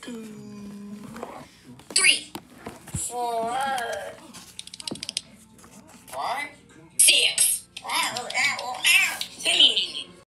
Two, three, four.